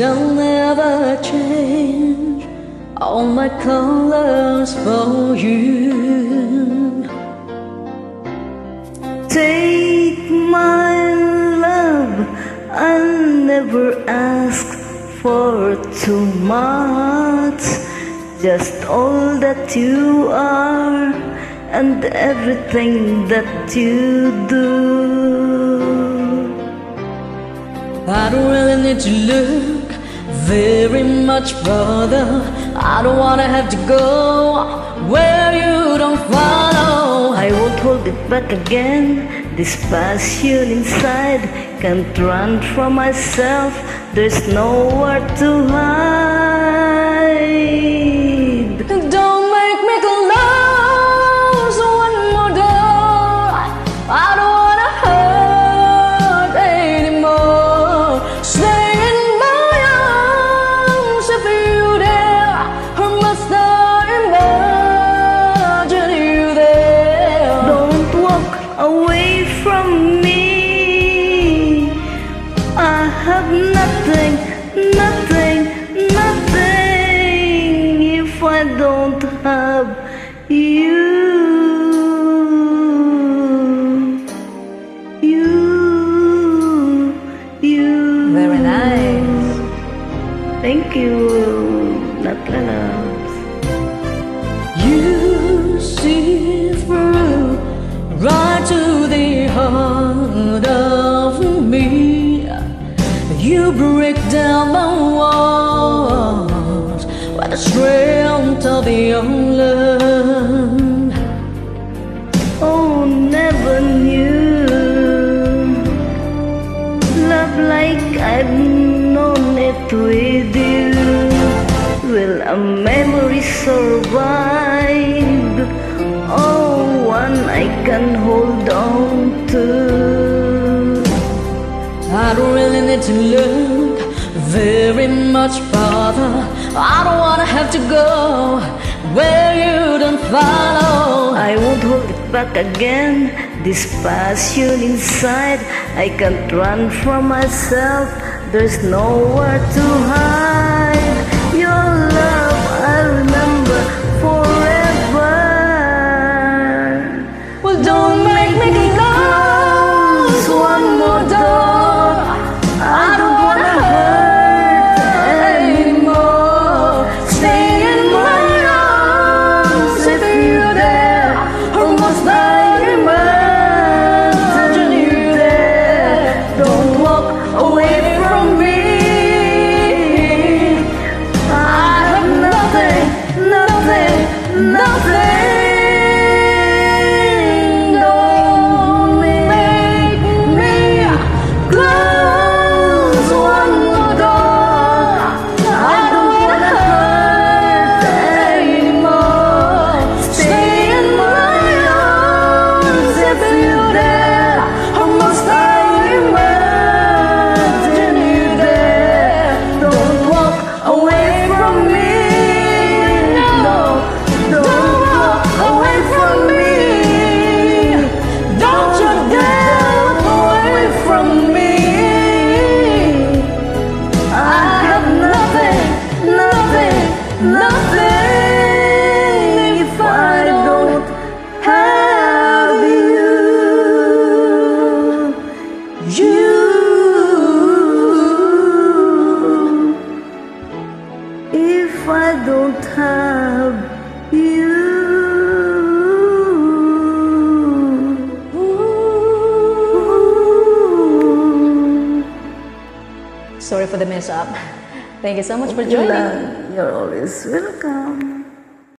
I'll never change all my colors for you. Take my love, I'll never ask for too much. Just all that you are and everything that you do. I don't really need to look very much brother. I don't wanna have to go where you don't follow. I won't hold it back again. This passion inside can't run from myself. There's nowhere to hide. Away from me. I have nothing, nothing, nothing if I don't have you. You, you. Very nice. Thank you, strength of your love. Oh, never knew love like I've known it with you. Will a memory survive? Oh, one I can hold on to. I don't really need to look very much farther. I don't wanna have to go where you don't follow. I won't hold it back again. This passion inside, I can't run from myself. There's nowhere to hide. If I don't have you. Sorry for the mess up. Thank you so much for joining. You're always welcome.